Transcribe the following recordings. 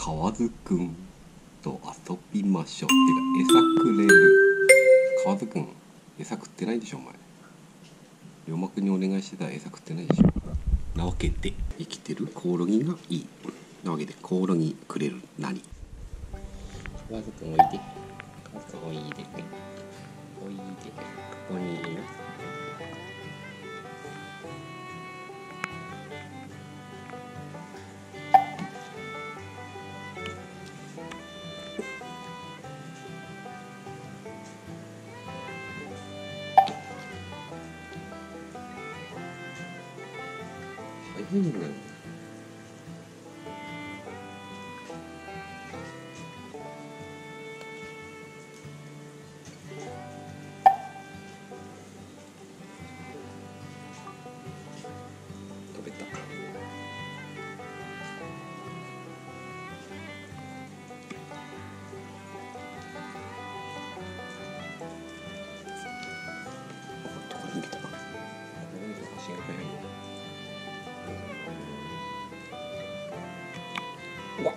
河津くんと遊びましょう。てか餌くれる。河津くん餌食ってないでしょお前。龍馬くんにお願いしてたら餌食ってないでしょ。なわけで生きてる？コオロギがいい。なわけでコオロギくれる何？河津くんおいで。河津くんおいで。おいで。ここにいな早いね食べた。うわ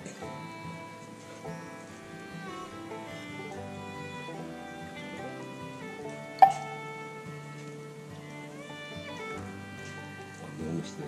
あ何もして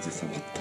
ないなぜ触った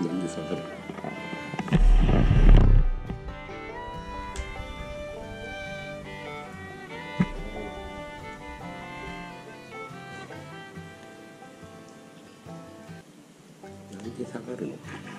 なんで下がるなんで下がるの？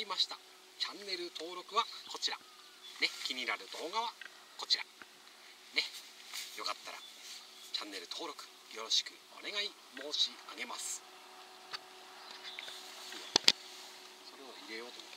いました。チャンネル登録はこちら。ね気になる動画はこちら。ねよかったらチャンネル登録よろしくお願い申し上げます。それを入れようと